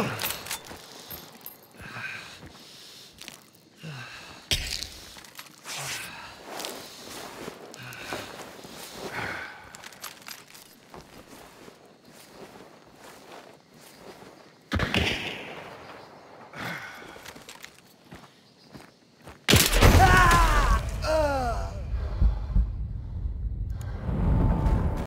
Ugh.